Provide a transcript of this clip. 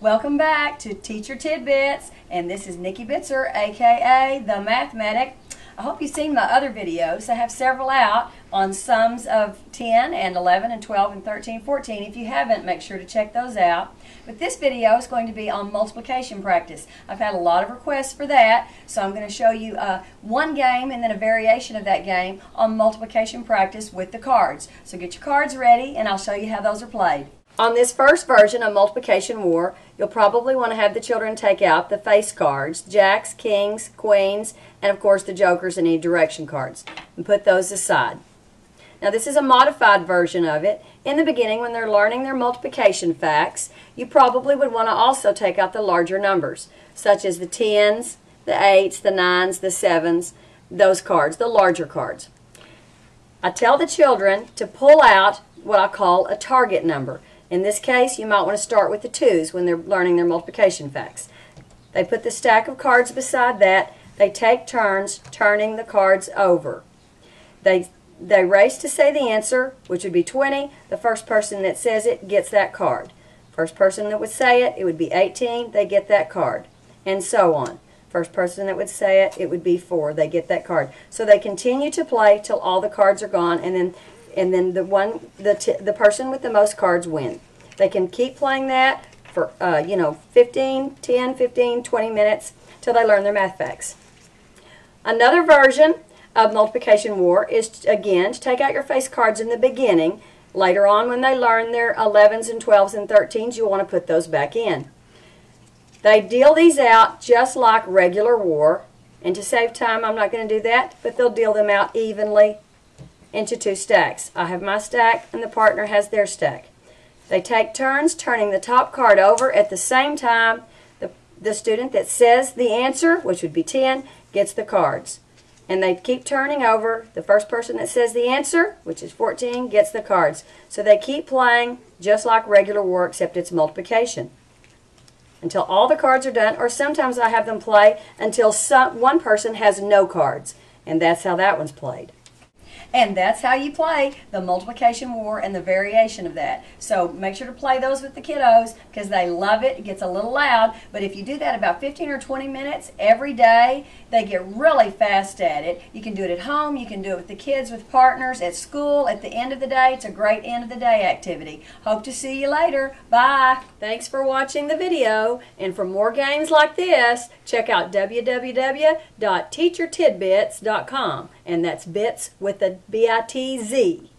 Welcome back to Teacher Tidbitz, and this is Nikki Bitzer, aka The Math Medic. I hope you've seen my other videos. I have several out on sums of 10 and 11 and 12 and 13, 14. If you haven't, make sure to check those out. But this video is going to be on multiplication practice. I've had a lot of requests for that, so I'm going to show you uh, one game and then a variation of that game on multiplication practice with the cards. So get your cards ready, and I'll show you how those are played. On this first version of Multiplication War, you'll probably want to have the children take out the face cards, jacks, kings, queens, and of course the jokers and any direction cards, and put those aside. Now this is a modified version of it. In the beginning, when they're learning their multiplication facts, you probably would want to also take out the larger numbers, such as the tens, the eights, the nines, the sevens, those cards, the larger cards. I tell the children to pull out what I call a target number. In this case, you might want to start with the twos when they're learning their multiplication facts. They put the stack of cards beside that. They take turns turning the cards over. They, they race to say the answer, which would be 20. The first person that says it gets that card. First person that would say it, it would be 18. They get that card. And so on. First person that would say it, it would be 4. They get that card. So they continue to play till all the cards are gone, and then and then the one the the person with the most cards win. They can keep playing that for uh, you know 15, 10, 15, 20 minutes till they learn their math facts. Another version of multiplication war is again to take out your face cards in the beginning. Later on when they learn their 11s and 12s and 13s, you want to put those back in. They deal these out just like regular war. And to save time, I'm not going to do that, but they'll deal them out evenly into two stacks. I have my stack and the partner has their stack. They take turns turning the top card over at the same time. The, the student that says the answer, which would be 10, gets the cards. And they keep turning over. The first person that says the answer, which is 14, gets the cards. So they keep playing just like regular war, except it's multiplication. Until all the cards are done, or sometimes I have them play until some, one person has no cards. And that's how that one's played. And that's how you play the multiplication war and the variation of that. So make sure to play those with the kiddos because they love it. It gets a little loud, but if you do that about 15 or 20 minutes every day, they get really fast at it. You can do it at home, you can do it with the kids, with partners, at school, at the end of the day. It's a great end of the day activity. Hope to see you later. Bye. Thanks for watching the video, and for more games like this, check out www.teachertidbitz.com, and that's bits with a B-I-T-Z.